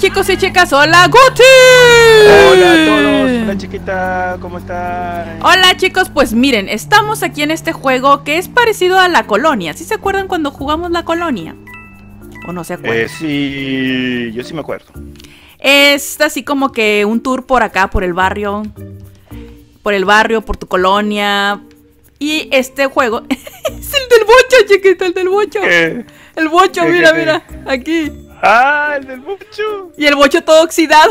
chicos y chicas, hola Guti. Hola a todos, hola chiquita, ¿cómo están? Hola chicos, pues miren, estamos aquí en este juego que es parecido a la colonia. ¿Sí se acuerdan cuando jugamos la colonia? ¿O no se acuerdan? Eh, sí, yo sí me acuerdo. Es así como que un tour por acá, por el barrio. Por el barrio, por tu colonia. Y este juego es el del bocho, chiquita, el del bocho. ¿Qué? El bocho, ¿Qué, mira, mira, aquí. ¡Ah, el del bocho! Y el bocho todo oxidado.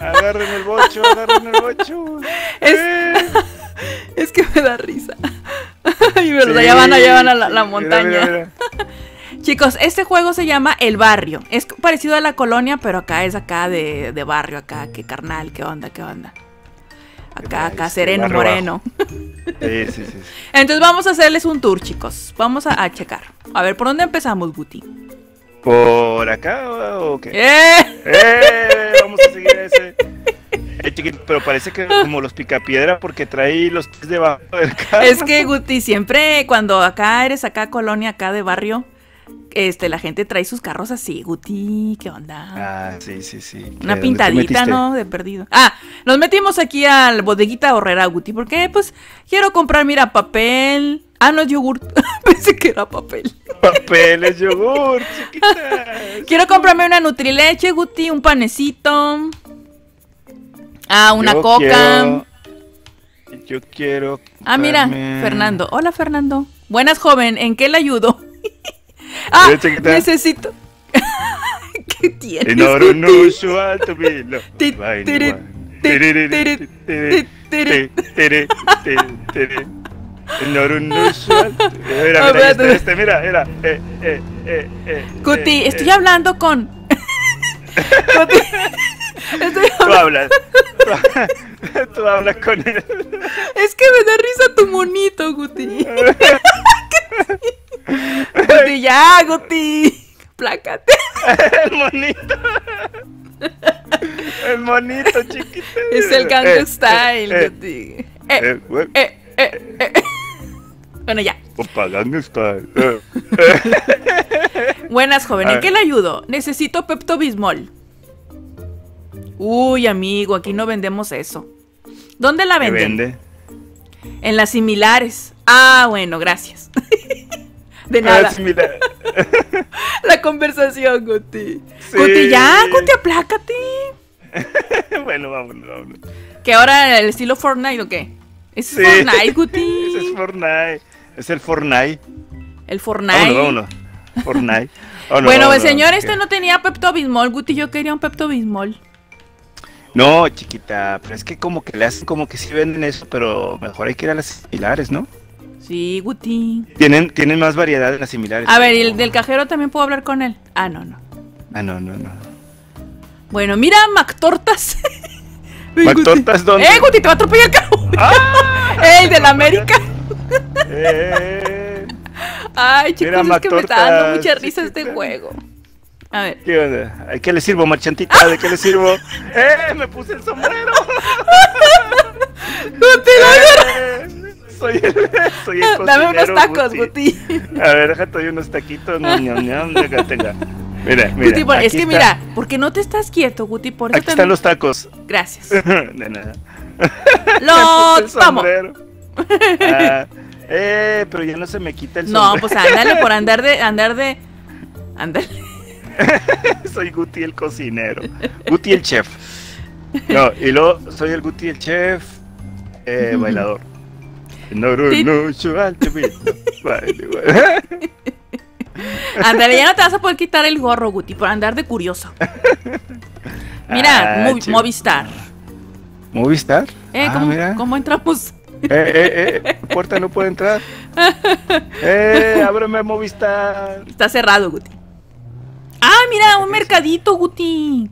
Agarren el bocho, agarren el bocho. Es- Eh, Es que me da risa. Y lo sí, llevan, llevan a la, montaña. mira, mira. Chicos, este juego se llama El Barrio. Es parecido a la colonia, pero acá es acá de, de barrio, acá, que carnal, qué onda, qué onda. Acá, acá, sereno, moreno. Sí, sí. sí. Entonces vamos a hacerles un tour, chicos. Vamos a, a checar. A ver, ¿por dónde empezamos, Guti? ¿Por acá o qué? ¡Eh! ¡Eh! Vamos a seguir ese. Eh, chiquito, pero parece que como los picapiedra porque trae los pies debajo del carro. Es que, Guti, siempre cuando acá eres acá colonia, acá de barrio, este, la gente trae sus carros así, Guti, ¿qué onda? Ah, sí, sí, sí. Una ¿De dónde te pintadita? ¿no? De perdido. Ah, nos metimos aquí al bodeguita horrera, Guti, porque pues quiero comprar, mira, papel. Ah, no es yogur. Pensé que era papel. Papeles, yogur, chiquita. Quiero comprarme una nutrileche, Guti, un panecito. Ah, una Yo coca. quiero- yo quiero. Ah, mira, Fernando. Hola, Fernando. Buenas, joven. ¿En qué le ayudo? ah, necesito. ¿Qué tienes? Ti, Mira, mira, este, este, mira, mira. Eh, eh, eh, eh, Guti, eh, estoy eh. hablando con. Guti, estoy Tú hablando- hablas. Tú hablas con él. Es que me da risa tu monito, Guti. Guti, ya, Guti. Plácate. El monito. El monito chiquito. Es el Eh, Gangnam eh, Style, eh, Guti. Eh, eh, eh, eh, eh. Bueno, ya. Style. Eh. Buenas, joven. ¿En qué le ayudo? Necesito Pepto Bismol. Uy, amigo, aquí no vendemos eso. ¿Dónde la ¿Qué venden? vende? En las similares. Ah, bueno, gracias. De Ah, nada. La conversación, Guti. Sí. Guti, ya, Guti, aplácate. bueno, vámonos, vámonos. ¿Que ahora el estilo Fortnite o qué? ¿Ese Sí. es Fortnite, Guti? Ese es Fortnite. Es el Fortnite. El Fortnite. Vámonos, vámonos. Fortnite. Vámonos, bueno, vámonos, señor este no tenía Pepto Bismol, Guti. Yo quería un Pepto Bismol. No, chiquita, pero es que como que le hacen como que sí venden eso, pero mejor hay que ir a las similares, ¿no? Sí, Guti. Tienen, tienen más variedad en las similares. A ver, ¿y el del cajero también puedo hablar con él? Ah, no, no. Ah, no, no, no. Bueno, mira, ¿McTortas Guti. dónde? ¡Eh, Guti, te va a atropellar el carro! ¡Ah! ¡Eh, el de la América! Eh, Ay, chicos, Mira, es que me está dando mucha risa este juego. A ver. ¿Qué onda? ¿A qué le sirvo, marchantita? ¿De qué le sirvo? ¡Eh! ¡Me puse el sombrero! Guti, ¡Eh! Soy el, soy el dame unos tacos, Guti. A ver, déjate doy unos taquitos. ñam, ñam, ñam, tenga, tenga. Mira, mira. Guti, por- es que está. mira, porque no te estás quieto, Guti, por eso Aquí están los tacos. Gracias. De nada. Me ¡Lo puse el tomo! Ah, eh, pero ya no se me quita el No, sombrero. pues ándale por andar de, andar de, ándale. soy Guti el cocinero. Guti el chef. No, y luego soy el Guti el chef eh, bailador. No, no, no. Ándale, ya no te vas a poder quitar el gorro, Guti, por andar de curioso. Mira, Ah. Movistar. ¿Movistar? Eh, ah, ¿cómo, mira. cómo entramos? Eh, eh, eh, puerta no puede entrar. Eh, ábreme Movistar. Está cerrado, Guti. Ah, mira, un mercadito, Guti.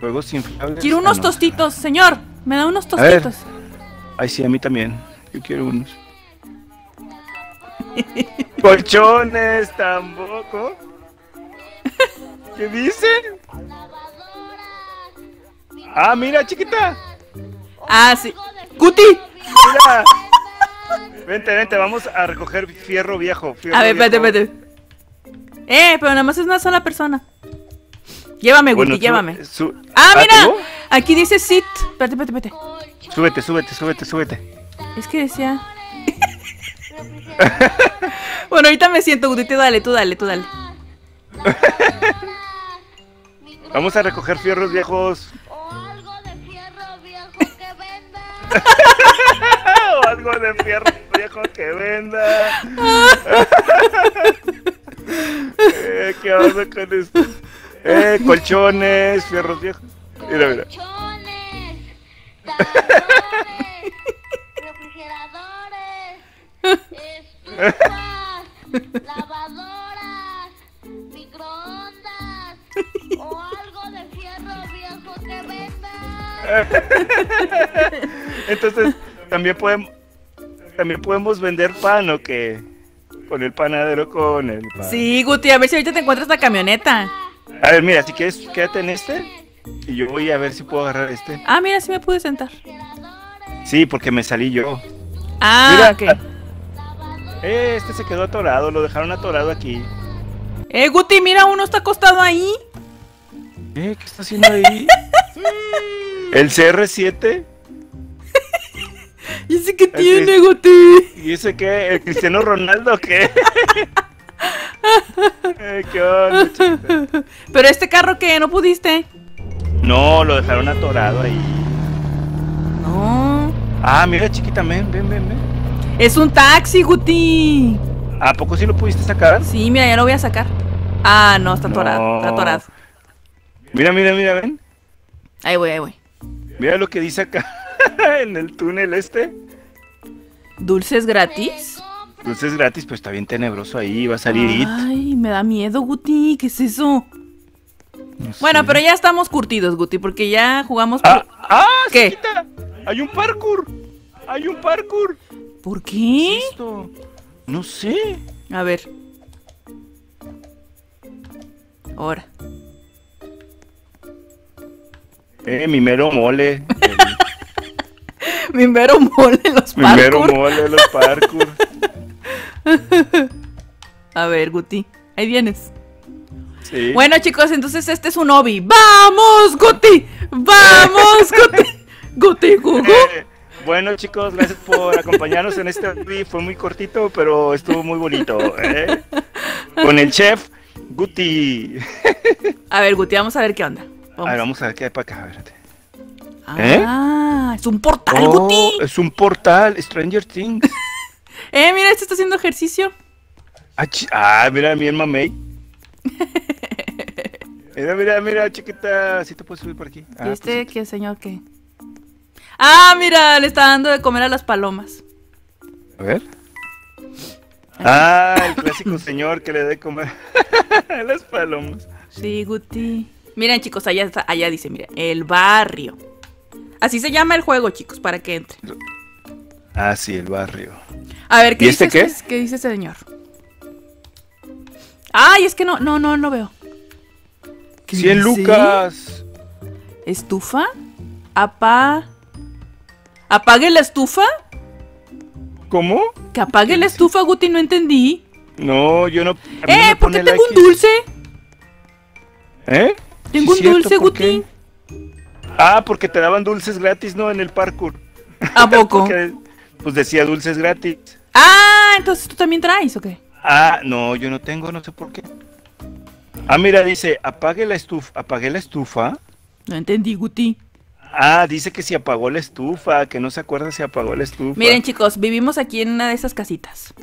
Juegos inflables. Quiero Ah, unos no. tostitos, señor. Me da unos tostitos. Ay, sí, a mí también. Yo quiero unos. Colchones tampoco. ¿Qué dice? Ah, mira, chiquita. Ah, sí. Guti. Mira. Vente, vente, vamos a recoger fierro viejo. fierro A ver, espérate, espérate. Eh, pero nada más es una sola persona. Llévame, Bueno, Guti, llévame. su- Ah, mira. ¿tú? Aquí dice sit. Espérate, espérate, espérate. Súbete, súbete, súbete, súbete. Es que decía. bueno, ahorita me siento, Guti. Tú dale, tú dale, tú dale. Vamos a recoger fierros viejos. O algo de fierro viejo que venda. eh, ¿Qué onda con esto? Eh, colchones, fierros viejos. Mira, mira. Colchones, refrigeradores, estufas, lavadoras, microondas o algo de fierro viejo que venda. Entonces, también podemos, también podemos vender pan o qué? Con el panadero, con el pan. Sí, Guti, a ver si ahorita te encuentras la camioneta. A ver, mira, si quieres, quédate en este. Y yo voy a ver si puedo agarrar este. Ah, mira, sí me pude sentar. Sí, porque me salí yo. Ah, Mira. ok. Eh, este se quedó atorado, lo dejaron atorado aquí. Eh, Guti, mira, uno está acostado ahí. Eh, ¿qué está haciendo ahí? El CR7. ¿Y ese qué Es tiene, que- Guti? ¿Y ese qué? ¿El Cristiano Ronaldo qué? ¿Qué onda, chiquita? Pero este carro que no pudiste. No, lo dejaron atorado ahí. No. Ah, mira, chiquita, ven, ven, ven, ven. Es un taxi, Guti. ¿A poco sí lo pudiste sacar? Sí, mira, ya lo voy a sacar. Ah, no, está atorado, No. está atorado. Mira, mira, mira, ven. Ahí voy, ahí voy. Mira lo que dice acá en el túnel este. ¿Dulces gratis? Entonces gratis, pues está bien tenebroso ahí, va a salir It. Ay, me da miedo, Guti. ¿Qué es eso? No sé. Bueno, pero ya estamos curtidos, Guti, porque ya jugamos. Ah, por- ah, ¿Qué? chiquita, Hay un parkour. Hay un parkour. ¿Por ¿Qué qué? es esto? No sé. A ver. Ahora. Eh, mi mero mole. Mi mero mole en los mi mero parkour. mole, los parkour. A ver, Guti. Ahí vienes. Sí. Bueno, chicos, entonces este es un hobby. ¡Vamos, Guti! ¡Vamos, Guti! Guti, Gugu. Eh, bueno, chicos, gracias por acompañarnos en este video. Fue muy cortito, pero estuvo muy bonito. ¿eh? Con el chef Guti. A ver, Guti, vamos a ver qué onda. A Vamos. ver, vamos a ver qué hay para acá. espérate. ¿Eh? Ah, es un portal, Oh, Guti. es un portal, Stranger Things. Eh, mira, este está haciendo ejercicio. Ah, ah, mira, mi hermana May. Mira, mira, mira, chiquita. ¿Sí te puedes subir por aquí? Ah, ¿Y este pues qué señor qué? Ah, mira, le está dando de comer a las palomas. A ver. Ah, el clásico señor que le dé comer a las palomas. Sí, Guti. Miren, chicos, allá allá dice, mira, el barrio. Así se llama el juego, chicos, para que entre. Ah, sí, el barrio. A ver, ¿qué ¿Y dice este qué? este- ¿Qué dice ese señor? Ay, es que no, no, no, no veo. ¿Qué 100 dice? lucas. ¿Estufa? ¿Apa? ¿Apague la estufa? ¿Cómo? ¿Que apague la estufa, Guti? No entendí. No, yo no. ¡Eh! ¿Por qué tengo un dulce? ¿Eh? Tengo Sí, un cierto, dulce, ¿por Guti. qué? Ah, porque te daban dulces gratis, ¿no? En el parkour. ¿A poco? Porque, pues decía dulces gratis. Ah, entonces tú también traes, ¿o qué? Ah, no, yo no tengo, no sé por qué. Ah, mira, dice, apague la estufa. ¿Apagué la estufa? No entendí, Guti. Ah, dice que si apagó la estufa, que no se acuerda si apagó la estufa. Miren, chicos, vivimos aquí en una de esas casitas.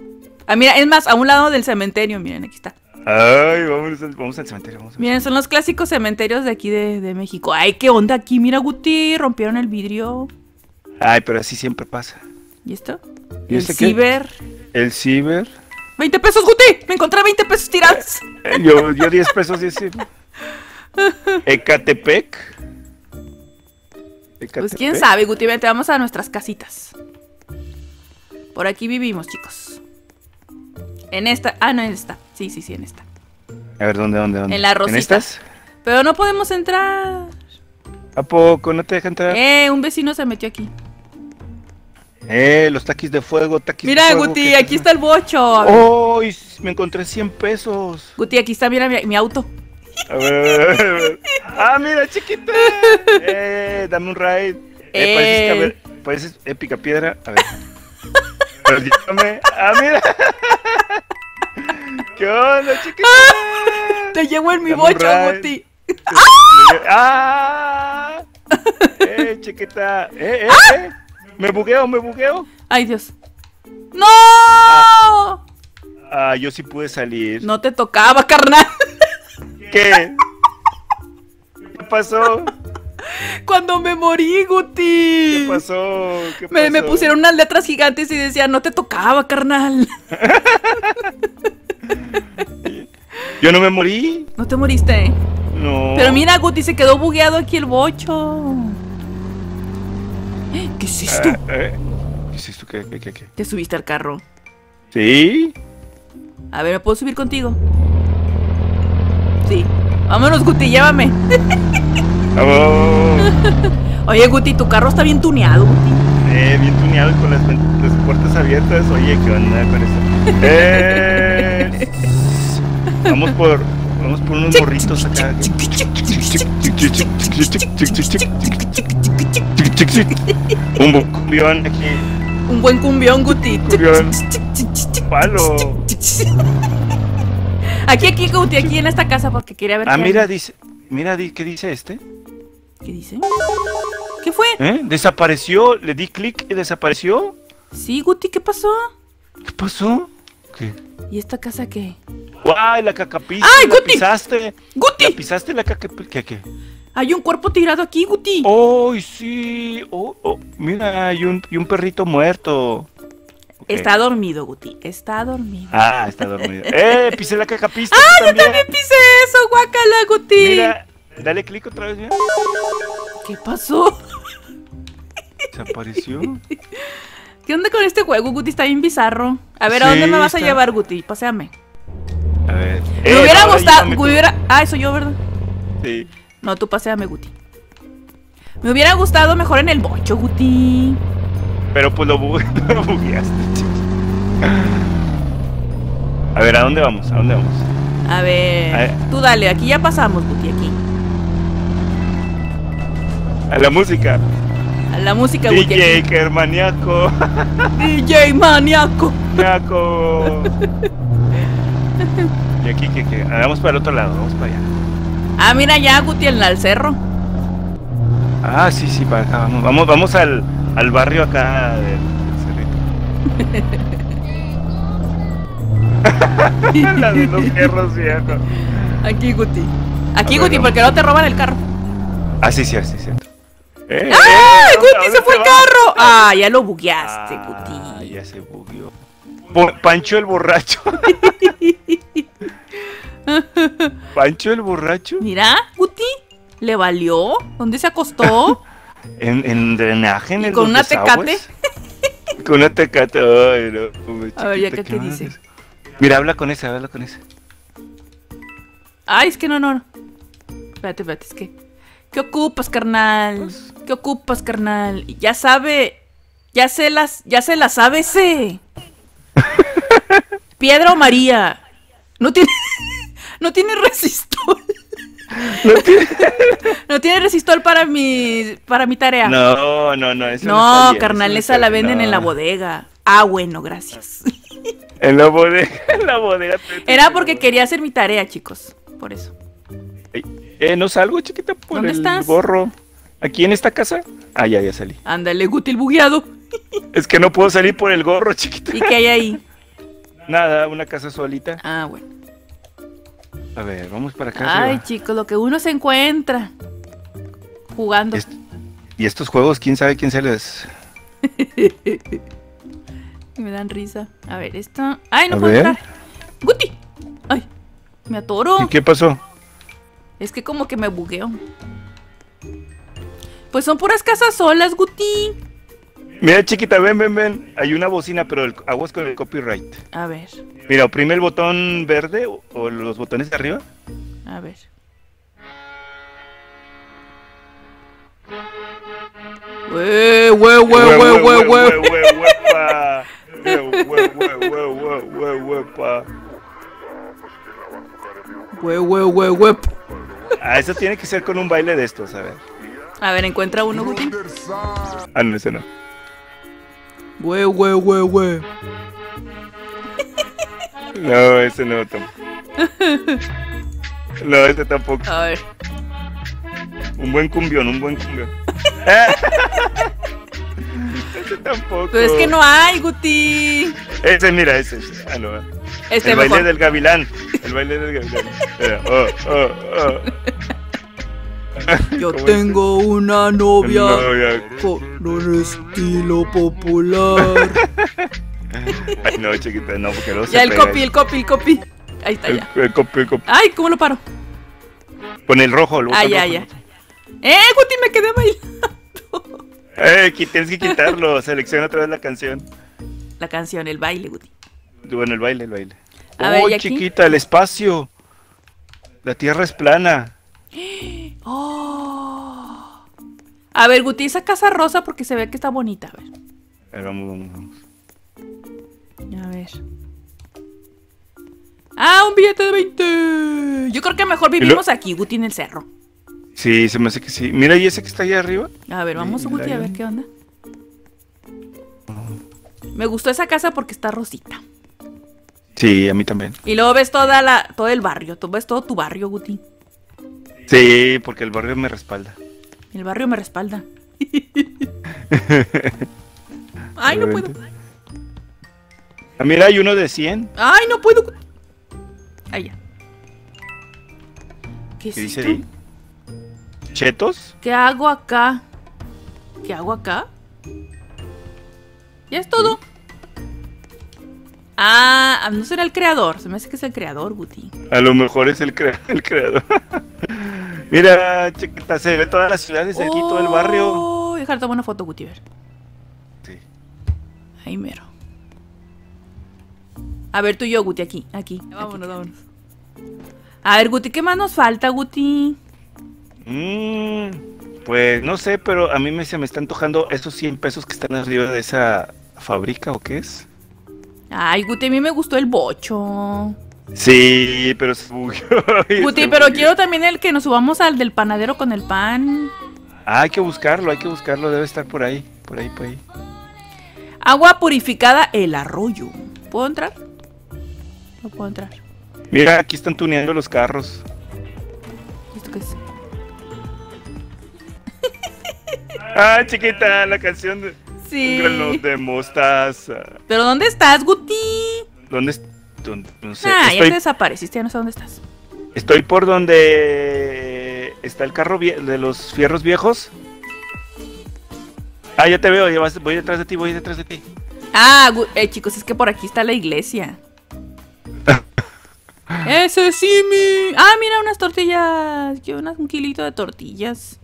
Ah, mira, es más, a un lado del cementerio, miren, aquí está. Ay, vamos, al- vamos al cementerio. Vamos al- Miren, son los clásicos cementerios de aquí de, de México. Ay, qué onda aquí, mira, Guti, rompieron el vidrio. Ay, pero así siempre pasa. ¿Y esto? ¿Y el este qué? ciber. El ciber. 20 pesos, Guti. Me encontré 20 pesos tirados. Eh, Yo, yo 10 pesos y ese. Ecatepec. Pues Ecatepec. quién sabe, Guti, vente, vamos a nuestras casitas. Por aquí vivimos, chicos. En esta. Ah, no, en esta. Sí, sí, sí, en esta. A ver, ¿dónde, dónde, dónde? En la rosita. estas? Pero no podemos entrar. ¿A poco no te deja entrar? Eh, un vecino se metió aquí. Eh, los taquis de fuego, taquis Mira, de fuego. Guti, ¿qué aquí es está el bocho. eso? ¡Oh! y Me encontré 100 pesos. Guti, aquí está, mira mi, mi auto. A ver, a ver, a ver, ver. Ah, mira, chiquita. Eh, dame un raid. Eh, pareces, Eh. cabe- pareces épica piedra. A ver. Perdóname. Ah, mira. ¿Qué onda, chiquita? Te llevo en mi Dame raid. Guti. ¡Ah! ¡Eh, chiquita! ¡Eh, eh, eh! ¿Me bugueo, me bugueo? Ay, Dios. ¡No! Ah, yo sí pude salir. No te tocaba, carnal. ¿Qué? ¿Qué pasó? Cuando me morí, Guti. ¿Qué pasó? ¿Qué Me, me pasó? pusieron unas letras gigantes y decía, no te tocaba, carnal. Yo no me morí. No te moriste. No. Pero mira, Guti, se quedó bugueado aquí el bocho. ¿Qué es esto? Ah, eh. ¿Qué es esto? ¿Qué, qué, qué, qué? Te subiste al carro. ¿Sí? A ver, ¿me puedo subir contigo? Sí. Vámonos, Guti, llévame. Oye, Guti, tu carro está bien tuneado, Guti. Eh, bien tuneado con las, puertas abiertas. Oye, ¿qué onda con eso? Eh, vamos por, vamos por unos morritos acá. Un bu- cumbión aquí. Un buen cumbión, Guti. Cumbión. Palo. Aquí, aquí, Guti, aquí en esta casa porque quería ver. Ah, mira, dice, mira, ¿qué dice este? ¿Qué dice? ¿Qué fue? ¿Eh? Desapareció, le di clic y desapareció. Sí, Guti, ¿qué pasó? ¿Qué pasó? ¿Qué? ¿Y esta casa qué? ¡Guay, la cacapista! ¡Ay, la Guti! pisaste! ¿La ¡Guti! pisaste la cacapista? ¿Qué, qué? Hay un cuerpo tirado aquí, Guti. ¡Oh, sí! Oh, oh, mira, hay un, y un perrito muerto. Está dormido, Guti. Está dormido. Ah, está dormido. ¡Eh! Pisé la cacapista. ¡Ah, yo también. también pisé eso, guacala, Guti! Mira, dale clic otra vez, mira. ¿Qué pasó? Desapareció. ¿Qué onda con este juego, Guti? Está bien bizarro. A ver, ¿a Sí, dónde me vas a llevar, Guti? Paseame. A ver. Me Eh, hubiera gustado. Me hubiera... Ah, eso yo, ¿verdad? Sí. No, tú paseame, Guti. Me hubiera gustado mejor en el bocho, Guti. Pero pues lo, bu lo bugueaste. A ver, ¿a dónde vamos? ¿A dónde vamos? A ver. A ver. Tú dale, aquí ya pasamos, Guti, aquí. A la música. A la música. DJ aquí. Kermaniaco. DJ maniaco. Maniaco. Y aquí, que, que. ah, Vamos para el otro lado, vamos para allá. Ah, mira ya, Guti, en el cerro. Ah, sí, sí, para acá. Vamos, vamos, vamos al, al barrio acá del, del cerrito. La de los perros viejos. Aquí, Guti. Aquí, A ver, Guti, vamos. porque no te roban el carro. Ah, sí, sí, sí, cierto. ¡Eh! ¡Ah! eh, ¡Guti, ¿dónde se fue el carro! ¡Ah, ya lo bugueaste, Ah, Guti! ya se bugueó. Pancho el borracho. Pancho el borracho. Mira, Guti, ¿le valió? ¿Dónde se acostó? En, en drenaje en ¿Y el con una desagües. con una tecate. Ay, no, pobre A ver, ya chiquita, que qué más? dice. Mira, habla con ese, habla con ese. Ay, es que no, no. no. Espérate, espérate, es que. ¿Qué ocupas, carnal? Pues- ¿Qué ocupas, carnal? Y Ya sabe. Ya se las. Ya se las sabe ese. Piedra o María. No tiene. No tiene resistol. No tiene- No tiene resistol para mi. para mi tarea. No, no, no. eso No, bien, carnal, eso no esa la venden en no. la bodega. Ah, bueno, gracias. En la bodega, en la bodega. Era porque quería hacer mi tarea, chicos. Por eso. Eh, no salgo, chiquita, por ¿Dónde el estás? gorro. ¿Aquí en esta casa? Ah, ya, ya salí. Ándale, Guti el bugueado. Es que no puedo salir por el gorro, chiquita. ¿Y qué hay ahí? Nada, una casa solita. Ah, bueno. A ver, vamos para acá. Ay, chicos, lo que uno se encuentra jugando. Est- Y estos juegos, quién sabe quién se les. Me dan risa. A ver, esto. ¡Ay, no A puedo ver. entrar! ¡Guti! ¡Ay! Me atoro. ¿Y qué pasó? Es que como que me bugueo. Pues son puras casas solas, Guti. Mira, chiquita, ven, ven, ven. Hay una bocina, pero el, aguas con el copyright. A ver, Mira, oprime el botón verde o, o los botones de arriba. a ver. Güey, güey, güey, güey, güey, güey. huepa. Hue, hue, hue, Ah, eso tiene que ser con un baile de estos, a ver. A ver, encuentra uno, Guti. Ah, no, ese no. Hue, hue, hue, hue. No, ese no tampoco. No, ese tampoco. A ver. Un buen cumbión, un buen cumbión. ese tampoco. Pero es que no hay, Guti. Ese, mira, ese. Ah, no. Este el baile mejor. del gavilán. El baile del gavilán. Mira, oh, oh, oh. Yo tengo una novia No, ya. con un estilo popular. Ay, no, chiquita, no, porque luego se ya el copy, ahí. el copy, el copy. Ahí está El, ya. el copy, el copy. Ay, ¿cómo lo paro? Con el rojo, el Ah, botón ya, ya. ¡Eh, Guti, me quedé bailando! Eh, tienes que quitarlo. Selecciona otra vez la canción. La canción, el baile, Guti. Bueno, el baile, el baile. A ver, oh, chiquita, el espacio. La tierra es plana. ¡Oh! A ver, Guti, esa casa rosa porque se ve que está bonita. A ver. A ver, vamos, vamos, vamos. A ver. ¡Ah, un billete de 20! Yo creo que mejor vivimos aquí, Guti, en el cerro. Sí, se me hace que sí. Mira, ¿y ese que está ahí arriba? A ver, vamos, Guti, a ver qué onda. Me gustó esa casa porque está rosita. Sí, a mí también. Y luego ves toda la, todo el barrio, tú ves todo tu barrio, Guti. Sí, porque el barrio me respalda. El barrio me respalda. Ay, no puedo. Ah, mira, hay uno de 100. Ay, no puedo. Ay, ya. ¿Qué ¿Qué dice ahí? ¿Chetos? ¿Qué hago acá? ¿Qué hago acá? Ya es todo. Ah, no será el creador. Se me hace que es el creador, Guti. A lo mejor es el, crea- el creador. mira, chiquita, se ve toda la ciudad desde aquí, todo el barrio. Oh, Dejar tomar una foto, Guti, a ver. Sí. Ahí mero. A ver, tú y yo, Guti, aquí, aquí. Vámonos, vámonos. A ver, Guti, ¿qué más nos falta, Guti? Mm, pues no sé, pero a mí me, se me está antojando esos 100 pesos que están arriba de esa fábrica o qué es. Ay, Guti, a mí me gustó el bocho. Sí, pero se bugueó. Guti, se pero bugueó. quiero también el que nos subamos al del panadero con el pan. Ah, hay que buscarlo, hay que buscarlo, debe estar por ahí, por ahí, por ahí. Agua purificada, el arroyo. ¿Puedo entrar? No puedo entrar. Mira, aquí están tuneando los carros. ¿Esto qué es? Ah, chiquita, la canción de Sí. Un de mostaza. ¿Pero dónde estás, Guti? ¿Dónde dónde- No sé. ah, ya te desapareciste, ya no sé dónde estás. estoy por donde está el carro de los fierros viejos. Ah, ya te veo, ya vas- voy detrás de ti, voy detrás de ti. Ah, eh, chicos, es que por aquí está la iglesia. Ese sí, mi. Ah, mira, unas tortillas. Quiero unas- un kilito de tortillas.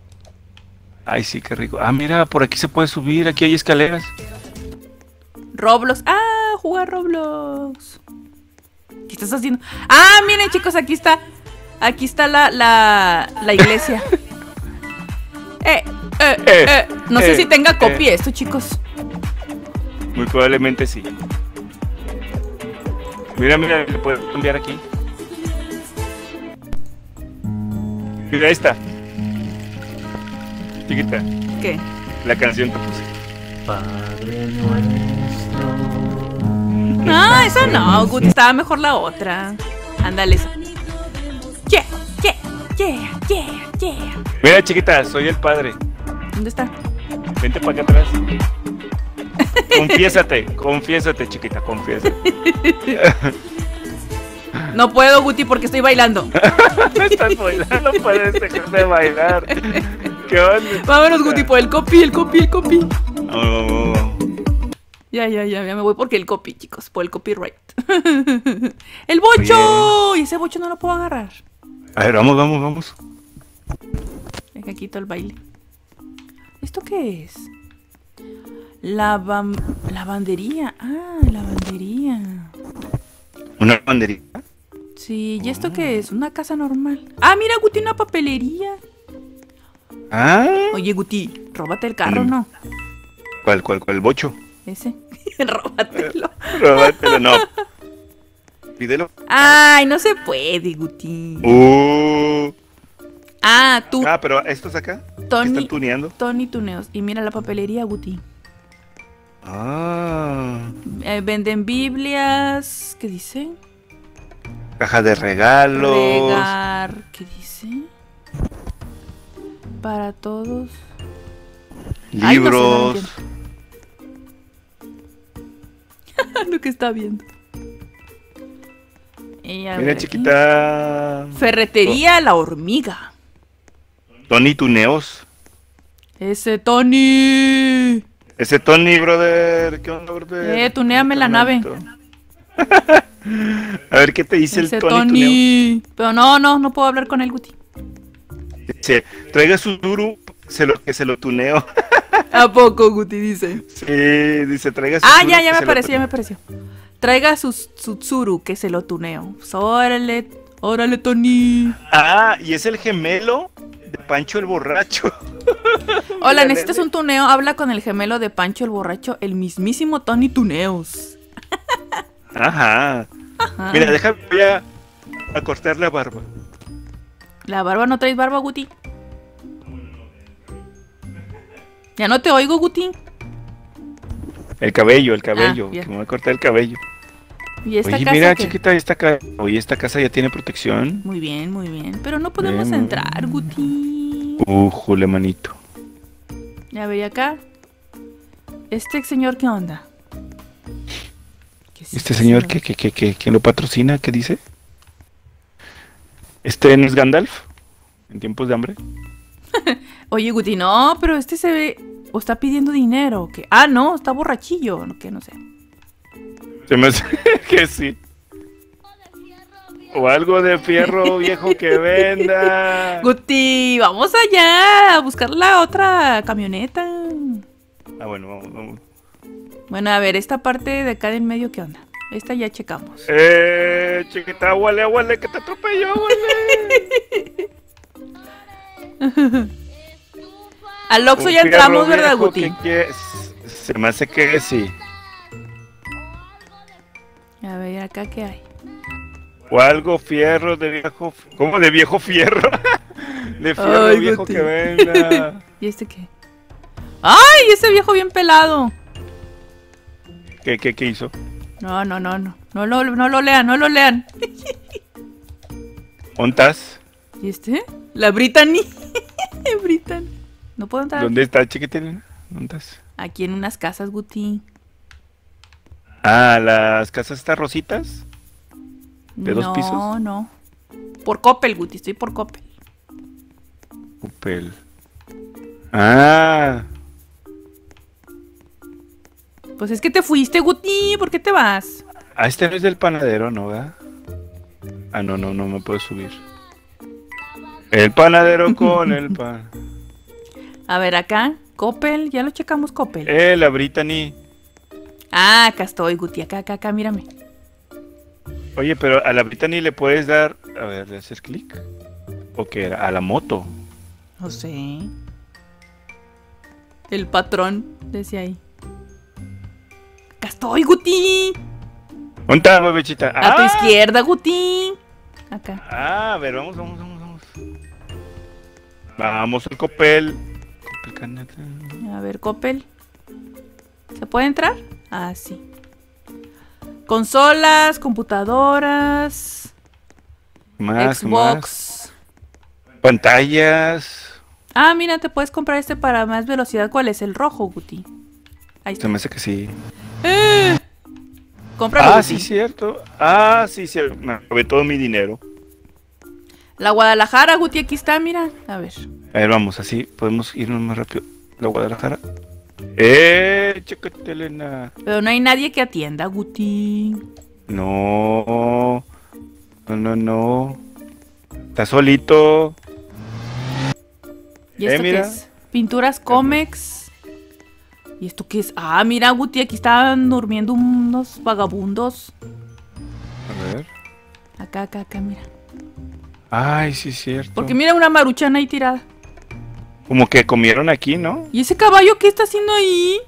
Ay, sí, qué rico. Ah, mira, por aquí se puede subir, aquí hay escaleras. Roblox. Ah, jugar Roblox. ¿Qué estás haciendo? Ah, miren, chicos, aquí está. Aquí está la, la, la iglesia. eh, eh, Eh, eh. No sé eh, si tenga eh. esto, chicos. Muy probablemente sí. Mira, mira, le puedo cambiar aquí. Mira esta. Chiquita, ¿Qué? la canción que puse. No, esa no, Guti, estaba mejor la otra. Ándale. esa. Yeah, yeah, yeah, yeah, yeah. Mira, chiquita, soy el padre. ¿Dónde está? Vente para acá atrás. Confiésate, confiésate, chiquita, confiésate. No puedo, Guti, porque estoy bailando. No estás bailando, no puedes dejar de bailar. ¿Qué onda? Vámonos, Guti, por el copy, el copy, el copy. Vamos, vamos, vamos. Ya, ya, ya, ya me voy porque el copy, chicos, por el copyright. ¡El bocho! Y ese bocho no lo puedo agarrar. A ver, vamos, vamos, vamos. Deja quito el baile. ¿Esto qué es? Lavam- lavandería. Ah, lavandería. ¿Una banderita? Sí, ¿y esto qué es? Una casa normal. Ah, mira, Guti, una papelería. Ah, Oye, Guti, róbate el carro, Mm. ¿no? ¿cuál, cuál, cuál? ¿El bocho? Ese. Róbatelo. Róbatelo, no. Pídelo. Ay, no se puede, Guti. Uh. Ah, tú, Ah, pero estos acá. ¿Qué Tony, están tuneando? Tony Tuneos. Y mira la papelería, Guti. Ah. Eh, venden Biblias. ¿Qué dice? Caja de regalos. Regar. ¿Qué dice? Para todos. Ay, no Libros. Lo que está viendo. Ver Mira, aquí. chiquita. Ferretería La Hormiga. Tony Tuneos. Ese Tony. Ese Tony, brother. ¿Qué onda, brother? Eh, tuneame la nave. A ver qué te dice Ese el Tony, Tuneos. Tony. Pero no, no, no puedo hablar con el Guti. Dice, traiga su duro, se lo, que se lo tuneo. ¿A poco, Guti dice? Sí, dice, traiga su Ah, ya, ya me apareció, ya me apareció. Traiga su, su Tsuru, que se lo tuneo. Pues, órale, órale, Tony. Ah, y es el gemelo de Pancho el borracho. Hola, ¿necesitas un tuneo? Habla con el gemelo de Pancho el borracho, el mismísimo Tony Tuneos. Ajá. Ajá. Mira, déjame voy a, a cortar la barba. ¿La barba no traes barba, Guti? Ya no te oigo, Guti. El cabello, el cabello, Ah, ya. que me voy a cortar el cabello. ¿Y esta Oye, casa mira, qué? chiquita, esta casa, oye, esta casa ya tiene protección. Muy bien, muy bien. Pero no podemos Bien, entrar, Guti. Uh, jule, manito. A ver, ¿y acá? ¿Este señor qué onda? ¿Qué es Este señor que, que, que, que, que lo patrocina, ¿qué dice? ¿Este no es Gandalf? ¿En tiempos de hambre? Oye, Guti, no, pero este se ve... ¿O está pidiendo dinero? que Ah, no, está borrachillo. Que no sé. Se me hace que sí. O algo de fierro viejo que venda. Guti, vamos allá a buscar la otra camioneta. Ah, bueno, vamos, vamos. Bueno, a ver, esta parte de acá del medio, ¿qué onda? Esta ya checamos. Eh, chiquita, aguale, aguale, que te atropelló, aguale. Al Oxxo ya entramos, ¿verdad, Guti? Se me hace que sí. A ver, acá qué hay. O algo fierro de viejo. ¿Cómo de viejo fierro? de fierro Ay, viejo Guti. que venda. ¿Y este qué? ¡Ay! Ese viejo bien pelado. ¿Qué, qué, qué hizo? No, no, no, no. No lo, no lo lean, no lo lean. ¿Ontas? ¿Y este? La Brittany. Brittany. No puedo entrar. ¿Dónde está, chiquitina? ¿Ontas? Aquí en unas casas, Guti. Ah, las casas estas rositas. ¿De dos pisos? No, no. Por Coppel, Guti. Estoy por Coppel. Upel. Ah, Pues es que te fuiste, Guti. ¿Por qué te vas? ah, este no es del panadero, ¿no? ¿verdad? Ah, no, no, no me puedo subir. El panadero con el pan. A ver, acá. Coppel. Ya lo checamos, Coppel. Eh, la Brittany. Ah, acá estoy, Guti. Acá, acá, acá. Mírame. Oye, pero a la Brittany le puedes dar. A ver, ¿le haces clic? ¿O qué era? A la moto. No sé. El patrón, decía ahí. Estoy, Guti. ¿Dónde está, bebechita? A tu Ah, izquierda, Guti. Acá. Ah, a ver, vamos, vamos, vamos, vamos. Vamos al Copel. Copel. A ver, Coppel. ¿Se puede entrar? Ah, sí. Consolas, computadoras, Más, más. Xbox. Pantallas. Ah, mira, te puedes comprar este para más velocidad. ¿Cuál es? El rojo, Guti. Ahí Se está. me hace que sí. ¡Eh! Ah, sí, cierto. Ah, sí, cierto. Me robé todo mi dinero. La Guadalajara, Guti, aquí está, mira. A ver. A ver, vamos, así podemos irnos más rápido. La Guadalajara. ¡Eh! Chécate, Elena. Pero no hay nadie que atienda, Guti. No. No, no, no. Está solito. ¿Y Eh, esto qué mira. es? Pinturas Comex. ¿Y esto qué es? Ah, mira, Guti, aquí estaban durmiendo unos vagabundos. A ver. Acá, acá, acá, mira. Ay, sí, cierto. Porque mira una maruchana ahí tirada. Como que comieron aquí, ¿no? ¿Y ese caballo qué está haciendo ahí?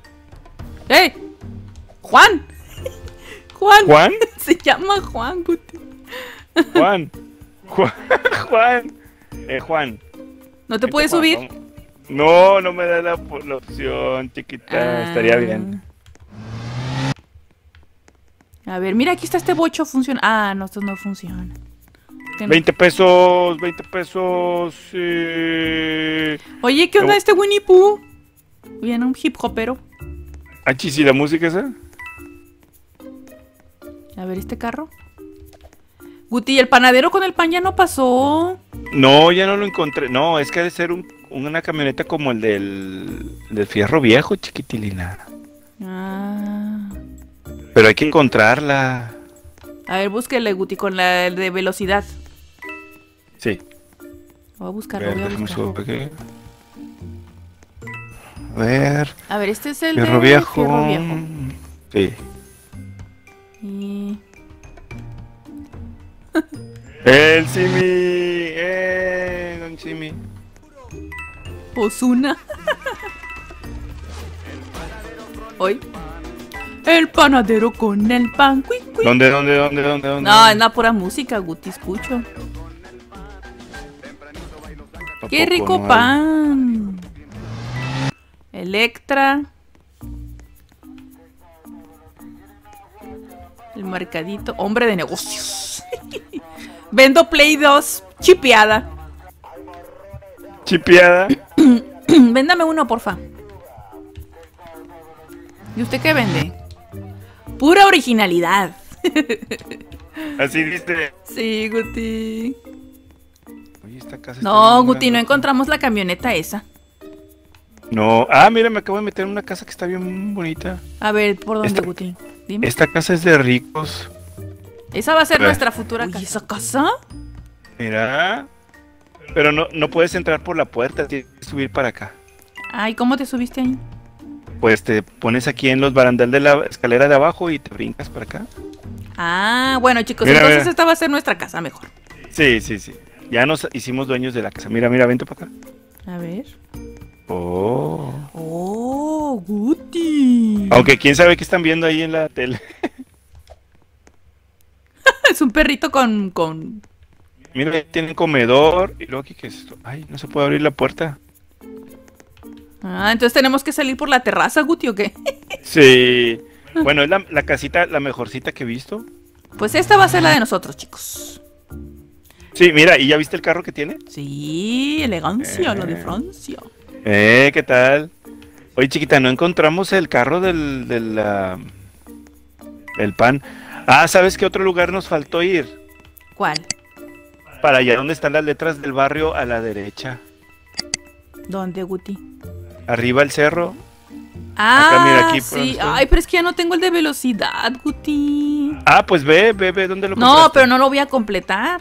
¡Eh! ¡Juan! Juan. ¿Juan? Se llama Juan, Guti. Juan. Juan. Juan. Eh, Juan. ¿No te Vente, puedes Juan, subir? vamos. No, no me da la, la opción, chiquita. Ah. Estaría bien. A ver, mira, aquí está este bocho. Funciona. Ah, no, estos no funcionan. Que no- 20 pesos, 20 pesos. eh. Oye, ¿qué onda este Winnie Pooh? Viene un hip hopero. Ah, chis, ¿y la música esa? A ver, este carro. Guti, el panadero con el pan ya no pasó. No, ya no lo encontré. No, es que ha de ser un- una camioneta como el del, del fierro viejo, chiquitilina. Ah. Pero hay que encontrarla. A ver, búsquele, Guti, con la de velocidad. Sí. Voy a A buscarlo, ver, voy a buscarlo. A ver, A ver, este es el fierro de viejo. Fierro Viejo. Sí. Y... El Simi. Eh, don Simi. Osuna. Hoy. El panadero con el pan. Cui, cui. ¿Dónde, dónde, dónde, dónde, dónde? No, es la pura música, Guti, escucho. ¿A ¡Qué rico no pan! Electra. El mercadito. Hombre de negocios. Vendo Play 2. Chipeada. Chipeada. Véndame uno, porfa. ¿Y usted qué vende? Pura originalidad. Así viste. Sí, Guti. Oye, esta casa No, Guti, no encontramos la camioneta esa. No. Ah, mira, me acabo de meter en una casa que está bien bonita. A ver, ¿por dónde, Esta- Guti? Dime. Esta casa es de ricos. Esa va a ser nuestra futura casa. ¿Y esa casa? Mira. Pero no, no puedes entrar por la puerta, tienes que subir para acá. Ay, ¿cómo te subiste ahí? Pues te pones aquí en los barandal de la escalera de abajo y te brincas para acá. Ah, bueno, chicos, Mira, entonces mira. esta va a ser nuestra casa mejor. Sí, sí, sí. Ya nos hicimos dueños de la casa. Mira, mira, vente para acá. A ver. Oh. Oh, Guti. Aunque quién sabe qué están viendo ahí en la tele. Es un perrito con, con... Mira, tienen comedor. Y luego aquí, ¿qué es esto? Ay, no se puede abrir la puerta. Ah, entonces tenemos que salir por la terraza, Guti, ¿o qué? Sí. Bueno, es la, la casita, la mejorcita que he visto. Pues esta va a ser la de nosotros, chicos. Sí, mira, ¿y ya viste el carro que tiene? Sí, elegancia, Eh. la de Francia. Eh, ¿qué tal? Oye, chiquita, no encontramos el carro del, del, ah, del pan. Ah, ¿sabes qué otro lugar nos faltó ir? ¿Cuál? Para allá donde están las letras del barrio a la derecha. ¿Dónde, Guti? Arriba el cerro. Ah, mira, aquí, sí. Ay, pero es que ya no tengo el de velocidad, Guti. Ah, pues ve, ve, ve, ¿dónde lo No, compraste? pero no lo voy a completar.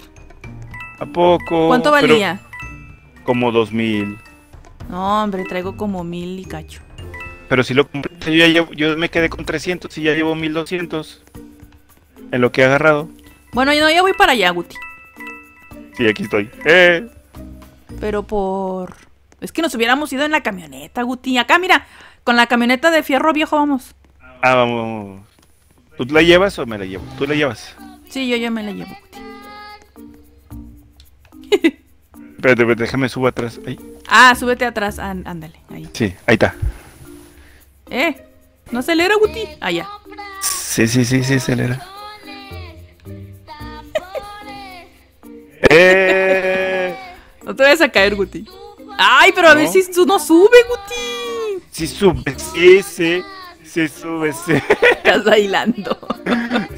¿A poco? ¿Cuánto Pero valía? como dos mil. No, hombre, traigo como mil y cacho. Pero si lo compré, yo, ya llevo- yo me quedé con 300 y ya llevo 1200 en lo que he agarrado. Bueno, yo no, ya voy para allá, Guti. Sí, aquí estoy. Eh, Pero por... Es que nos hubiéramos ido en la camioneta, Guti. Acá, mira, con la camioneta de fierro viejo vamos. ah, vamos. ¿Tú la llevas o me la llevo? ¿Tú la llevas? Sí, yo ya me la llevo, Guti. Espérate, espérate, déjame subo atrás. Ahí. Ah, súbete atrás, án- ándale, ahí. Sí, ahí está. Eh, no acelera, Guti. Allá. Sí, sí, sí, sí, acelera. ¡Eh! No te vayas a caer, Guti. Ay, pero a ver si tú no sube, Guti. Sí sube, sí, sí. Sí sube, sí. Estás bailando.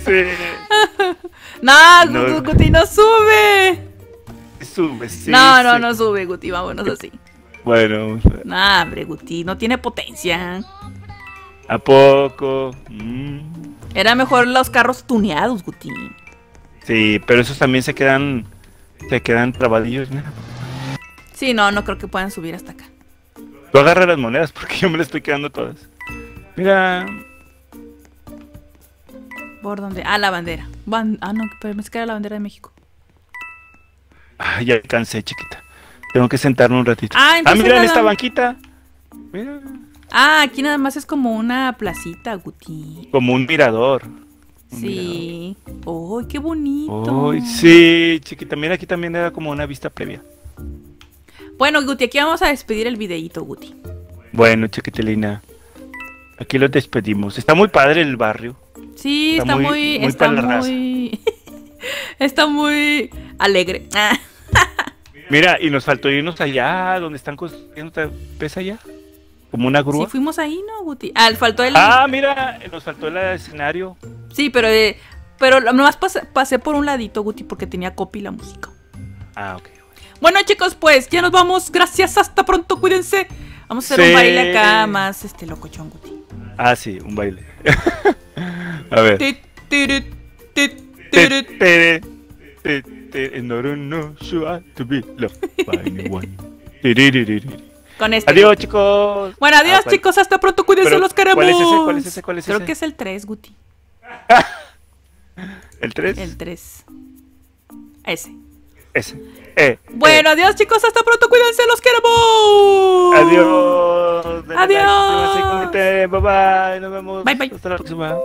Sí. No, No. Gu- Guti, no sube. Sube, sí. no, no, sí. no sube, Guti. Vámonos así. Bueno. No, hombre, Guti, no tiene potencia. ¿a poco? Mm. Era mejor los carros tuneados, Guti. Sí, pero esos también se quedan. Se quedan trabadillos, mira. Sí, no, no creo que puedan subir hasta acá. Tú agarra las monedas porque yo me las estoy quedando todas. Mira. ¿Por dónde? Ah, la bandera. Ban- ah, no, pero me que era la bandera de México. Ay, ya cansé, chiquita. Tengo que sentarme un ratito. Ah, entonces mira esta banquita. Mira. Ah, aquí nada más es como una placita, Guti. Como un mirador. Un Sí. ¡Uy, qué bonito! Uy, sí, chiqui, también aquí también era como una vista previa. Bueno, Guti, aquí vamos a despedir el videíto, Guti. Bueno, chiquitilina. Aquí lo despedimos. Está muy padre el barrio. Sí, Está está, muy- muy. muy está muy. está muy alegre. Mira, y nos faltó irnos allá, donde están construyendo. ¿te ¿Ves allá? Como una sí, grúa. fuimos ahí, ¿no, Guti? Ah, faltó el. Ah, mira, nos faltó el escenario. Sí, pero. eh, pero nomás pasé, pasé por un ladito, Guti, porque tenía copy la música. Ah, ok. Bueno, chicos, pues ya nos vamos. Gracias, hasta pronto, cuídense. Vamos a hacer Sí. un baile acá más este locochón, Guti. Ah, sí, un baile. A ver. In order to be loved by anyone. Con este. Adiós, chicos. Bueno, adiós, Ah, ¿cuál- chicos. Hasta pronto, cuídense, Pero, los queremos. ¿cuál es ese? ¿Cuál es ese? ¿Cuál es Creo ese? que es el 3, Guti. ¿El 3? El 3. Ese. Ese. Eh, Bueno, adiós, chicos. Hasta pronto, cuídense, los queremos. Adiós. Denle like, Adiós. comenten. Bye bye. Nos vemos. Bye, bye. Hasta la próxima.